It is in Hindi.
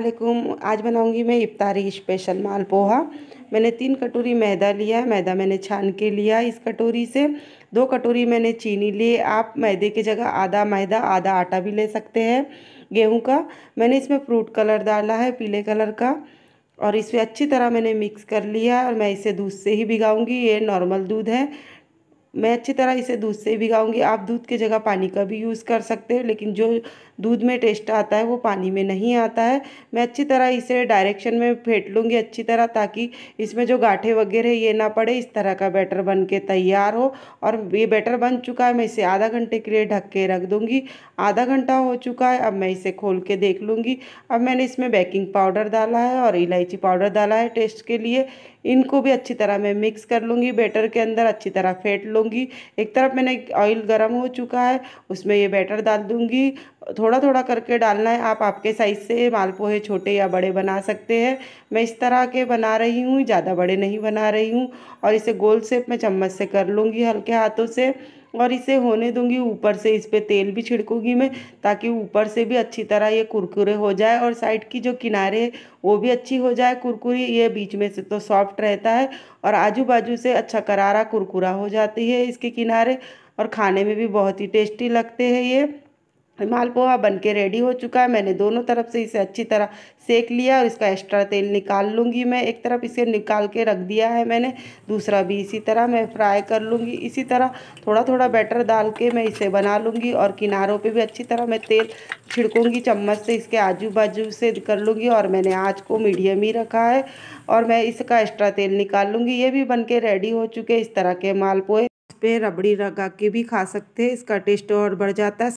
अस्सलाम आज बनाऊँगी मैं इफ्तारी स्पेशल माल पोहा मैंने तीन कटोरी मैदा लिया है। मैदा मैंने छान के लिया इस कटोरी से। दो कटोरी मैंने चीनी ली। आप मैदे की जगह आधा मैदा, आधा आटा भी ले सकते हैं गेहूँ का। मैंने इसमें फ्रूट कलर डाला है, पीले कलर का। और इसे अच्छी तरह मैंने मिक्स कर लिया और मैं इसे दूध से ही भिगाऊँगी। ये नॉर्मल दूध है। मैं अच्छी तरह इसे दूध से भिगाऊँगी। आप दूध की जगह पानी का भी यूज़ कर सकते हो, लेकिन जो दूध में टेस्ट आता है वो पानी में नहीं आता है। मैं अच्छी तरह इसे डायरेक्शन में फेंट लूँगी अच्छी तरह ताकि इसमें जो गाठे वगैरह ये ना पड़े। इस तरह का बैटर बन के तैयार हो और ये बैटर बन चुका है। मैं इसे आधा घंटे के लिए ढक के रख दूँगी। आधा घंटा हो चुका है, अब मैं इसे खोल के देख लूँगी। अब मैंने इसमें बेकिंग पाउडर डाला है और इलायची पाउडर डाला है टेस्ट के लिए। इनको भी अच्छी तरह मैं मिक्स कर लूँगी। बैटर के अंदर अच्छी तरह फेंट लूँगी। एक तरफ़ मैंने ऑयल गर्म हो चुका है, उसमें ये बैटर डाल दूँगी। थोड़ा थोड़ा करके डालना है, आप आपके साइज़ से मालपोहे छोटे या बड़े बना सकते हैं। मैं इस तरह के बना रही हूँ, ज़्यादा बड़े नहीं बना रही हूँ और इसे गोल सेप में चम्मच से कर लूँगी हल्के हाथों से। और इसे होने दूँगी ऊपर से, इस पर तेल भी छिड़कूँगी मैं, ताकि ऊपर से भी अच्छी तरह ये कुरकुरे हो जाए और साइड की जो किनारे वो भी अच्छी हो जाए कुरकुरी। ये बीच में से तो सॉफ्ट रहता है और आजू बाजू से अच्छा करारा कुरकुरा हो जाती है इसके किनारे और खाने में भी बहुत ही टेस्टी लगते हैं ये। मालपोहा बन के रेडी हो चुका है। मैंने दोनों तरफ़ से इसे अच्छी तरह सेक लिया और इसका एक्स्ट्रा तेल निकाल लूँगी मैं। एक तरफ़ इसे निकाल के रख दिया है मैंने, दूसरा भी इसी तरह मैं फ्राई कर लूँगी। इसी तरह थोड़ा थोड़ा बैटर डाल के मैं इसे बना लूँगी और किनारों पे भी अच्छी तरह मैं तेल छिड़कूँगी। चम्मच से इसके आजू बाजू से कर लूँगी और मैंने आँच को मीडियम ही रखा है और मैं इसका एक्स्ट्रा तेल निकाल लूँगी। ये भी बन के रेडी हो चुके इस तरह के मालपोए पे रबड़ी लगा के भी खा सकते हैं। इसका टेस्ट और बढ़ जाता है।